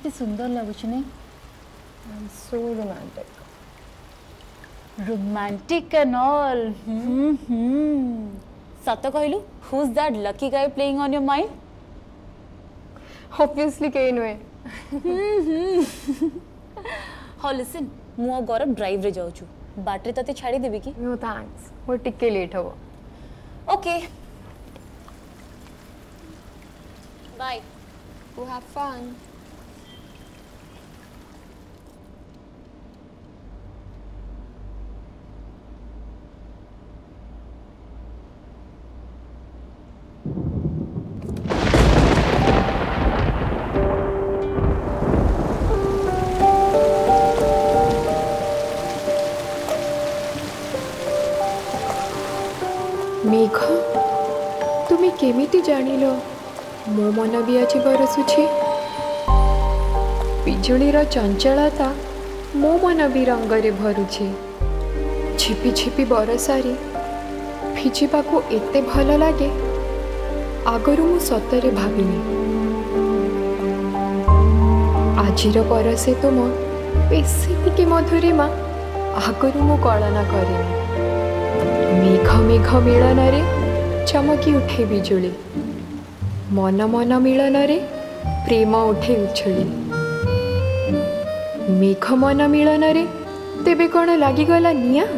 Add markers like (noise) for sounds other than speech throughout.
କେତେ ସୁନ୍ଦର ଲାଗୁଛି ନାଇଁ so romantic. Romantic and all ସତ କହିଲୁ who's that lucky guy playing on your mind Obviously କେହି ନୁହେଁ ହଁ ଲିସନ୍ ମୁଁ ଆଉ ଗୌରବ ଡ୍ରାଇଭ୍ରେ ଯାଉଛୁ ବାଟରେ ତତେ ଛାଡ଼ିଦେବି କି no thanks ମୋର ଟିକେ ଲେଟ୍ ହବ okay bye go have fun Megh ତୁମେ କେମିତି ଜାଣିଲ? ମୋ ମନ ବି ଆଜି ବରସୁଛି ବିଜୁଳିର ଚଞ୍ଚଳତା ମୋ ମନ ବି ରଙ୍ଗରେ ଭରୁଛି। ଝିପି ଝିପି ବରସାରି ଫିଜିବାକୁ ଏତେ ଭଲ ଲାଗେ ଆଗରୁ ମୁଁ ସତରେ ଭାବିନି। ଆଜିର ପରସେ ତୁମ ବେଶୀ ଟିକେ ମଧୁରିମା ଆଗରୁ ମୁଁ କଳନା କରିନି। ମେଘ ମେଘ ମିଳନରେ ଚମକି ଉଠେ ବିଜୁଳି ମନ ମନ ମିଳନରେ ପ୍ରେମ ଉଠେ ଉଛୁଳି ମେଘ ମନ ମିଳନରେ ତେବେ କ'ଣ ଲାଗିଗଲା ନିଆଁ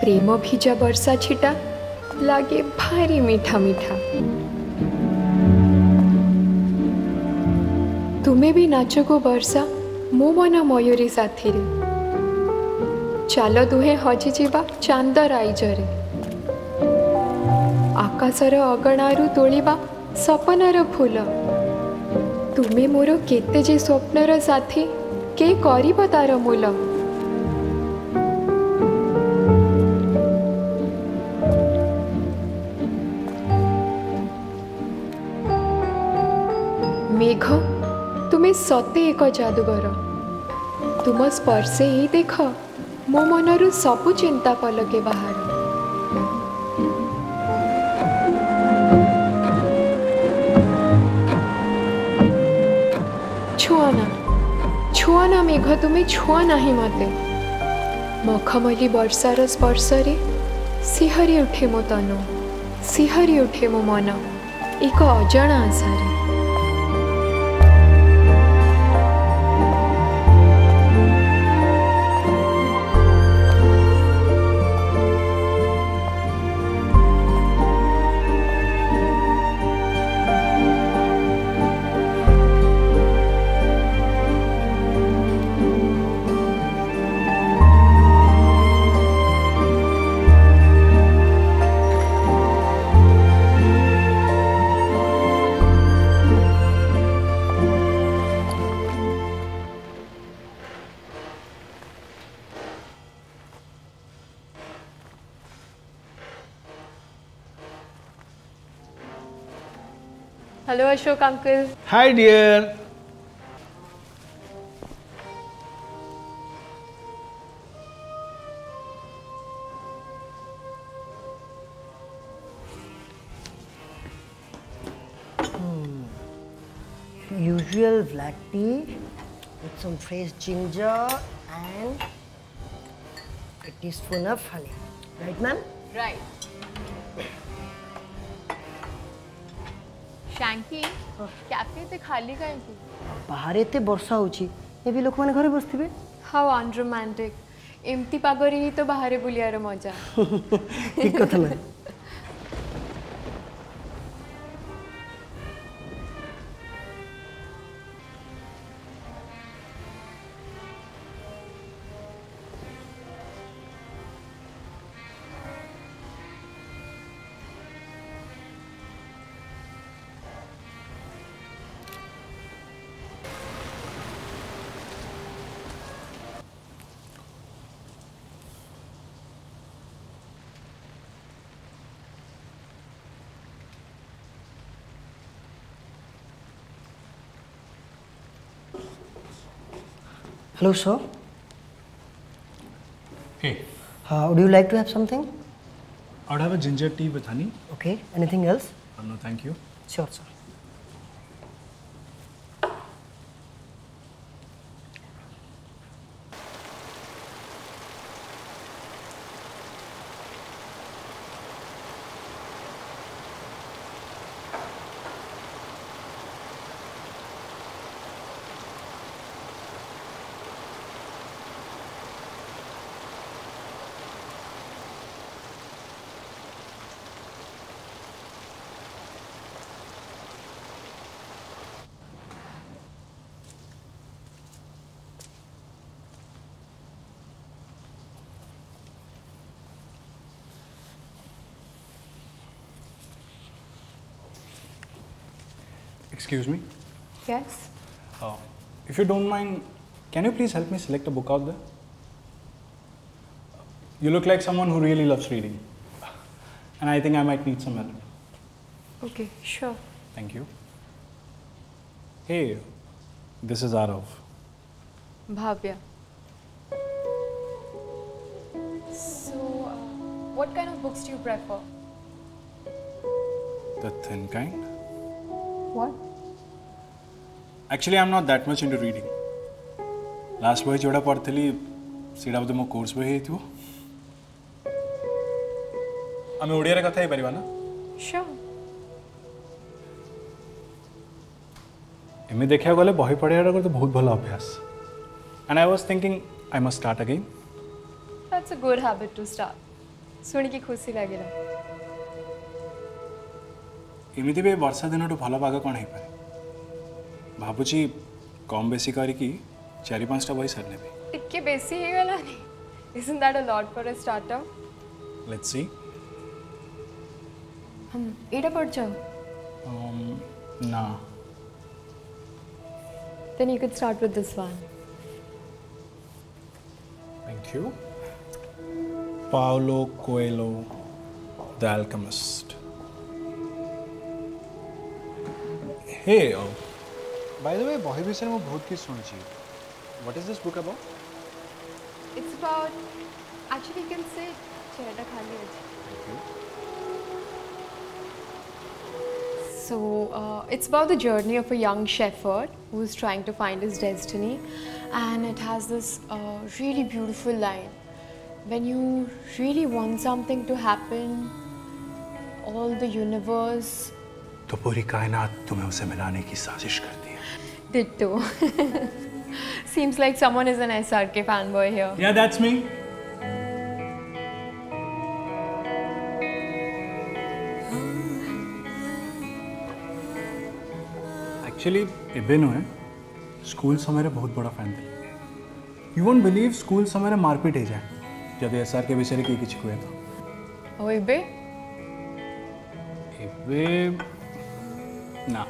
ପ୍ରେମ ଭିଜା ବର୍ଷା ଛିଟା ଲାଗେ ଭାରି ମିଠା ମିଠା ତୁମେ ବି ନାଚକୁ ବର୍ଷା ମୋ ମନ ମୟୂରୀ ସାଥିରେ ଚାଲ ଦୁହେଁ ହଜିଯିବା ଚାନ୍ଦ ରାଇଜରେ ଆକାଶର ଅଗଣାରୁ ତୋଳିବା ସପନର ଫୁଲ ତୁମେ ମୋର କେତେ ଯେ ସ୍ୱପ୍ନର ସାଥୀ କେ କରିବ ତାର ମୂଲ ମେଘ ତୁମେ ସତେ ଏକ ଜାଦୁଗର ତୁମ ସ୍ପର୍ଶେ ହିଁ ଦେଖ ମୋ ମନରୁ ସବୁ ଚିନ୍ତା ପଲକେ ବାହାର ଛୁଆନା ଛୁଆନା ମେଘ ତୁମେ ଛୁଆ ନାହିଁ ମୋତେ ମଖମଲି ବର୍ଷାର ସ୍ପର୍ଶରେ ଶିହରି ଉଠେ ମୋ ତନୁ ଶିହରି ଉଠେ ମୋ ମନ ଏକ ଅଜଣା ଆଶାରେ Hello Ashok uncle. Hi dear. Hmm. usual black tea with some fresh ginger and a teaspoon of honey. Right, ma'am? Right. শ্যাঙ্কি ক্যাফে এতে খালি কাହିଁକି ବାହାରେ ଏତେ ବର୍ଷା ହେଉଛି ଏବେ ଲୋକମାନେ ଘରେ ବସିଥିବେ? হাউ আনরোম্যান্টিক এমতি পাগরে হি তো বাহারে বুলিয়ার মজা ঠিক কথা ma'am Hello, sir. Hey, Uh, would you like to have something? I would have a ginger tea with honey. Okay. Anything else? Uh, no, thank you. Sure, sir. Excuse me. Yes? Uh, if you don't mind, can you please help me select a book out there? You look like someone who really loves reading. And I think I might need some help. Okay, sure. Thank you. Hey, this is Arav. Bhavya. So, uh, what kind of books do you prefer? The thin kind? What? Actually I am not that much into reading last boy जोड़ा पढ़थली सीडा बोध मो course बही है तू हमें ओडिया रे ना श्योर इमे देखा गले बही पढ़े रे बहुत भला अभ्यास and I was thinking I must start again that's a good habit to start सुन के खुशी लागला इमे दे वर्षा दिन तो भाग कोन है परिवार బాబుజీ కామ్ బేసి గారికి చెరీ పాన్ స్టార్ బాయ్స్ అన్నది ఇక్కే బేసి హేగలని isn't that a lot for a starter let's see um ఏడ పడ్చావు um నా then you could start with this one thank you Paulo Coelho The Alchemist hey oh. By the way বহি बहुत की सुन কিছু শুনছি what is this book about it's about actually can से चेहरा खाली है जी so uh, it's about the journey of a young shepherd who is trying to find his destiny and it has this uh, really beautiful line when you really want something to happen all the universe तो पूरी कायनात तुम्हें उसे मिलाने की साजिश कर Did too. (laughs) Seems like someone is an SRK fanboy here. Yeah, that's me. Actually एबिन है स्कूल्स हमारे बहुत बड़ा फ़ैन थे यू वोंट बिलीव स्कूल्स हमारे मारपीट एज है जब एस आर के बेचारे की किसी हुए था ओ एबे एबे ना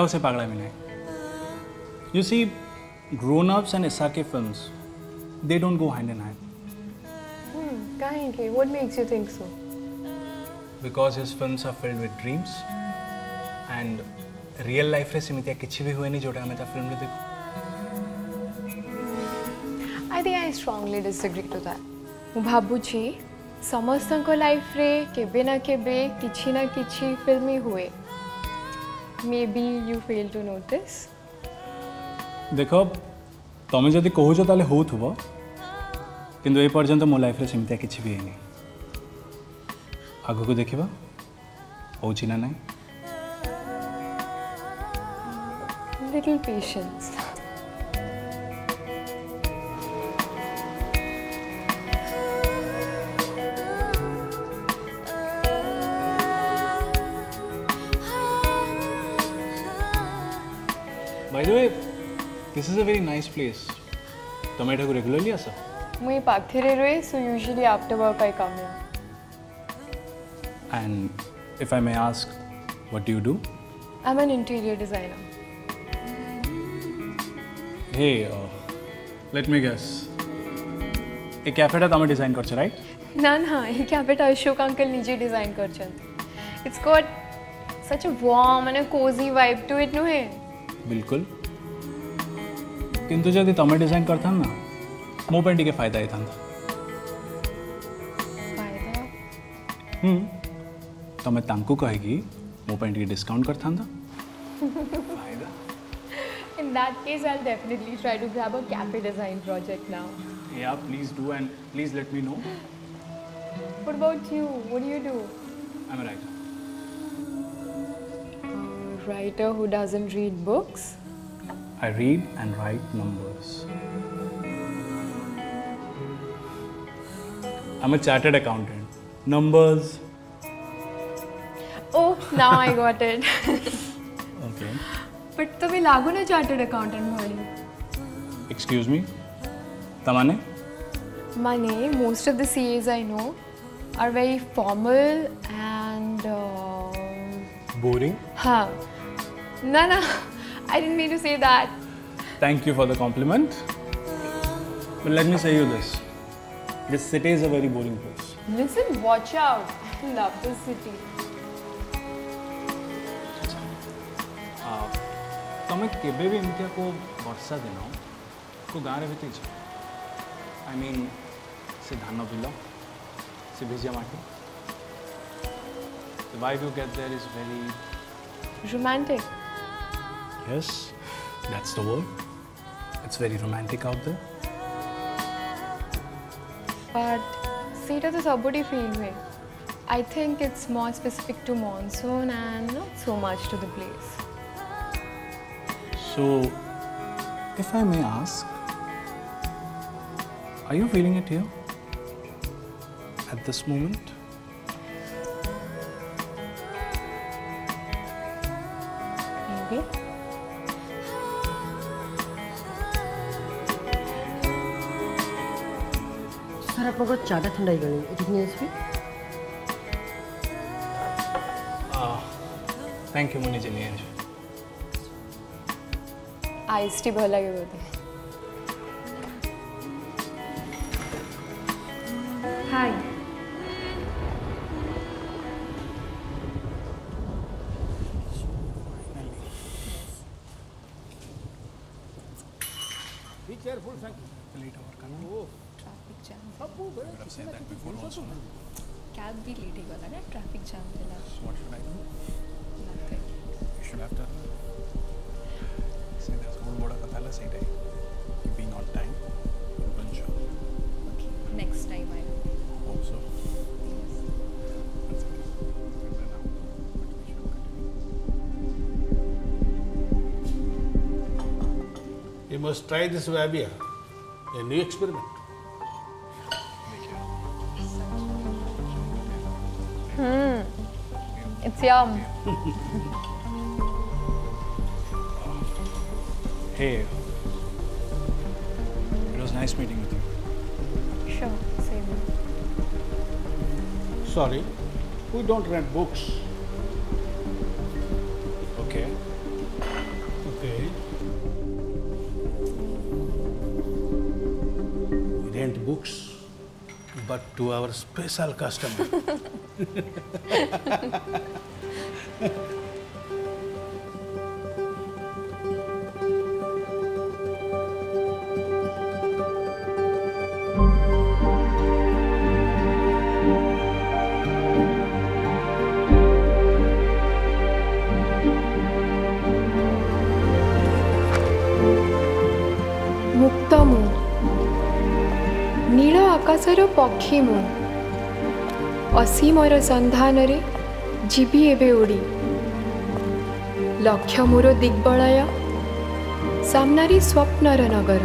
ଆଉ ସେ ପାଗଳାମି ନାହିଁ you see grown ups and S R K films they don't go hand in hand Hmm, kahinki? What makes you think so? because his films are filled with dreams and real life ରେ ସେମିତିଆ କିଛି ବି ହୁଏନି ଯୋଉଟା ଆମେ ତା ଫିଲ୍ମରେ ଦେଖୁ I think I strongly disagree to that. ମୁଁ ଭାବୁଛି ସମସ୍ତଙ୍କ ଲାଇଫ୍ରେ କେବେ ନା କେବେ କିଛି ନା କିଛି ଫିଲ୍ମ ହିଁ ହୁଏ maybe you fail to notice দেখো তুমি যদি কহুছ তাহলে হউথব কিন্তু এই পর্যন্ত মো লাইফরে সেমিতি কিছু বি হয়নি আগুক দেখিবা হচ্ছে না নাই little patience By the way, this is a very nice place. Tomato ko regularly asa? मुझे पाकथेरे रोए, so usually after work I come here. And if I may ask, what do you do? I'm an interior designer. Hey, uh, let me guess. এই ক্যাফেটা তুমি design করছো right না না এই ক্যাফেটা Ashok uncle নিজে ডিজাইন করছেন it's got such a warm and a cosy vibe to it no হে बिल्कुल किंतु यदि तुम डिज़ाइन करता ना मो टे फ़ायदा होता तुम्हें तांकू कहेगी मो टे डिस्काउंट करता फ़ायदा In that case, I'll definitely try to grab a cafe design project now. Yeah, please do and please let me know. What about you? What do you do? I'm a writer. writer who doesn't read books? I read and write numbers. I'm a chartered accountant. Numbers. Oh, now I got it. (laughs) okay. But you lagun a chartered accountant. Excuse me? Tamane? Money, most of the CAs I know are very formal and. Uh, Boring? ha No, no. I didn't mean to say that. Thank you for the compliment. But let me say you this. This city is a very boring place. Listen, watch out. I love this city. ତମେ କେବେ ବି ଏମିତିଆ କେଉଁ ବର୍ଷା ଦିନ କେଉଁ ଗାଁରେ ବି ଯାଇଛ I mean से ଧାନ ବିଲ ସେ ଭିଜା ମାଟି The vibe you get there is very... Romantic. Yes, that's the word. It's very romantic out there. But see to a body feeling. I think it's more specific to monsoon and not so much to the place. So, if I may ask, are you feeling it here? At this moment? ଆପଣଙ୍କର ଚାଟା ଥଣ୍ଡା ହେଇଗଲାଣି ଏଠିକି ନେଇ ଆସିବି Thank you, Muniji Niyanj. Ice tea ଭଲ ଲାଗେ ବୋଧେ ହାଇ to say that before also. Cab be late hi wala na traffic jam thela. So what should I do? Nothing. You should have done. See, that's one board of Athala say day. You being on time, you. Okay, next time I. Hope so. You must try this Vabia, a new experiment. Yum. hey. It was nice meeting with you. Sure, same. Sorry, we don't rent books. Okay. Okay. We rent books but to our special customer. (laughs) ଆକାଶର ପକ୍ଷୀ ମୁଁ ଅସୀମର ସନ୍ଧାନରେ ଯିବି ଏବେ ଉଡ଼ି ଲକ୍ଷ୍ୟ ମୋର ଦିଗ୍ବଳୟ ସାମ୍ନାରେ ସ୍ୱପ୍ନର ନଗର